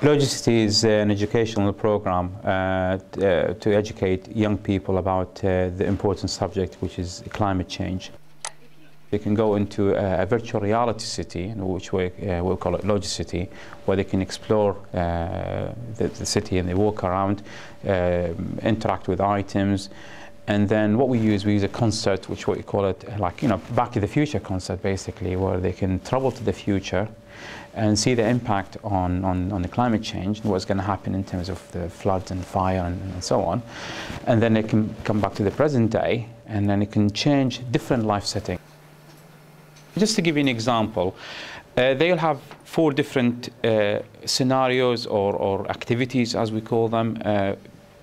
Logicity is an educational program uh, uh, to educate young people about uh, the important subject, which is climate change. They can go into a, a virtual reality city, which we, uh, we'll call it Logicity, where they can explore uh, the, the city and they walk around, uh, interact with items. And then what we use, we use a concert, which we call it like, you know, Back to the Future concert, basically, where they can travel to the future and see the impact on, on, on the climate change, and what's going to happen in terms of the floods and fire and, and so on. And then it can come back to the present day, and then it can change different life settings. Just to give you an example, uh, they'll have four different uh, scenarios or, or activities, as we call them. Uh,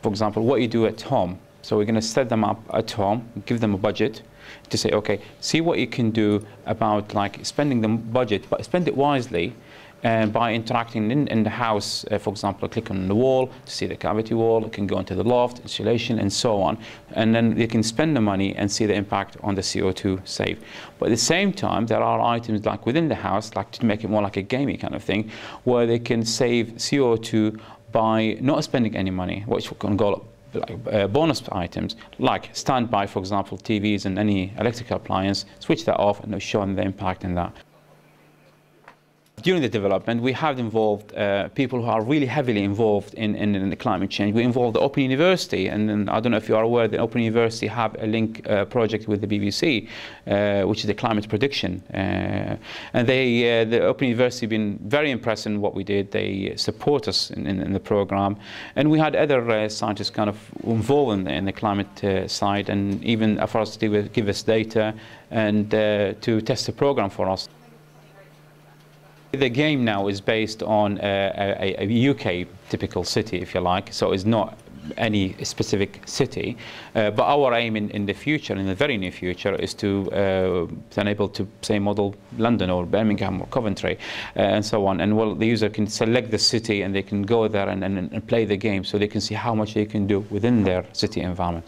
for example, what you do at home. So we're going to set them up at home, give them a budget to say, okay, see what you can do about like spending the budget, but spend it wisely and by interacting in, in the house, uh, for example, click on the wall to see the cavity wall, it can go into the loft, insulation, and so on. And then they can spend the money and see the impact on the CO2 save. But at the same time, there are items like within the house, like to make it more like a gaming kind of thing, where they can save CO2 by not spending any money, which can like uh, bonus items like standby, for example, TVs and any electrical appliance, switch that off and show them the impact in that during the development, we have involved uh, people who are really heavily involved in, in, in, the climate change. We involved the Open University, and, and, I don't know if you are aware that Open University have a link uh, project with the BBC, uh, which is the climate prediction. Uh, and they, uh, the Open University, been very impressed in what we did. They support us in, in, in the program, and we had other scientists kind of involved in the, in the climate side, and even to give us data and to test the program for us. The game now is based on a, a, a, UK typical city, if you like, so it's not any specific city. Uh, but our aim in, in the future, in the very near future, is to uh, enable to, say, model London or Birmingham or Coventry uh, and so on. And well, the user can select the city and they can go there and, and, and play the game so they can see how much they can do within their city environment.